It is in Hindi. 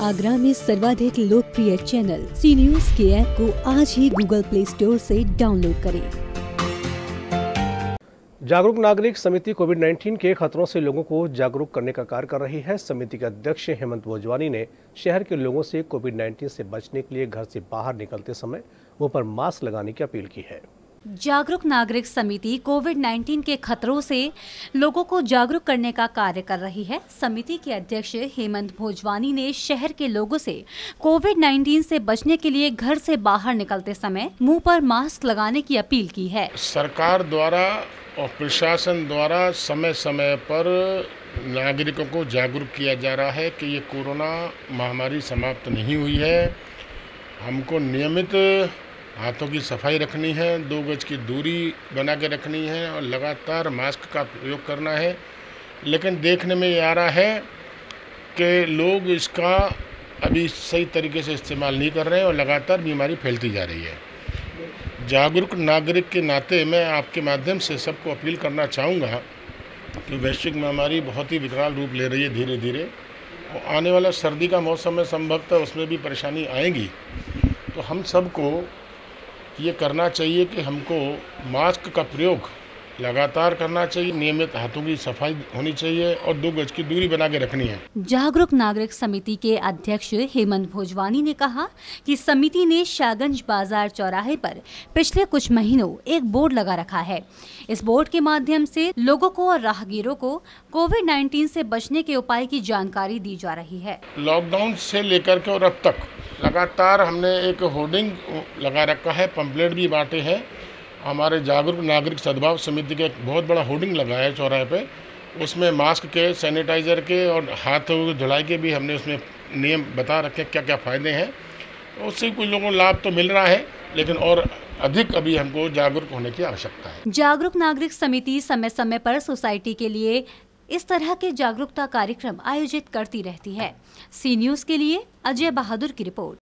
आगरा में सर्वाधिक लोकप्रिय चैनल सी न्यूज़ के ऐप को आज ही गूगल प्ले स्टोर से डाउनलोड करें। जागरूक नागरिक समिति कोविड 19 के खतरों से लोगों को जागरूक करने का कार्य कर रही है। समिति के अध्यक्ष हेमंत भोजवानी ने शहर के लोगों से कोविड 19 से बचने के लिए घर से बाहर निकलते समय मुँह पर मास्क लगाने की अपील की है। जागरूक नागरिक समिति कोविड 19 के खतरों से लोगों को जागरूक करने का कार्य कर रही है। समिति के अध्यक्ष हेमंत भोजवानी ने शहर के लोगों से कोविड 19 से बचने के लिए घर से बाहर निकलते समय मुँह पर मास्क लगाने की अपील की है। सरकार द्वारा और प्रशासन द्वारा समय समय पर नागरिकों को जागरूक किया जा रहा है कि ये कोरोना महामारी समाप्त नहीं हुई है। हमको नियमित हाथों की सफ़ाई रखनी है, दो गज की दूरी बना के रखनी है और लगातार मास्क का प्रयोग करना है। लेकिन देखने में ये आ रहा है कि लोग इसका अभी सही तरीके से इस्तेमाल नहीं कर रहे हैं और लगातार बीमारी फैलती जा रही है। जागरूक नागरिक के नाते मैं आपके माध्यम से सबको अपील करना चाहूँगा कि वैश्विक महामारी बहुत ही विकराल रूप ले रही है धीरे धीरे और आने वाला सर्दी का मौसम है, संभवतः उसमें भी परेशानी आएगी। तो हम सबको ये करना चाहिए कि हमको मास्क का प्रयोग लगातार करना चाहिए नियमित हाथों की सफ़ाई होनी चाहिए और दो गज की दूरी बना के रखनी है। जागरूक नागरिक समिति के अध्यक्ष हेमंत भोजवानी ने कहा कि समिति ने शाहगंज बाज़ार चौराहे पर पिछले कुछ महीनों एक बोर्ड लगा रखा है। इस बोर्ड के माध्यम से लोगों को और राहगीरों को कोविड 19 से बचने के उपाय की जानकारी दी जा रही है। लॉकडाउन से लेकर के और अब तक लगातार हमने एक होर्डिंग लगा रखा है, पंपलेट भी बांटे हैं। हमारे जागरूक नागरिक सद्भाव समिति के एक बहुत बड़ा होर्डिंग लगा है चौराहे पे। उसमें मास्क के, सैनिटाइज़र के और हाथों धुलाई के भी हमने उसमें नियम बता रखे क्या क्या फ़ायदे हैं। उससे कुछ लोगों को लाभ तो मिल रहा है, लेकिन और अधिक अभी हमको जागरूक होने की आवश्यकता है। जागरूक नागरिक समिति समय समय पर सोसाइटी के लिए इस तरह के जागरूकता कार्यक्रम आयोजित करती रहती है। सी न्यूज़ के लिए अजय बहादुर की रिपोर्ट।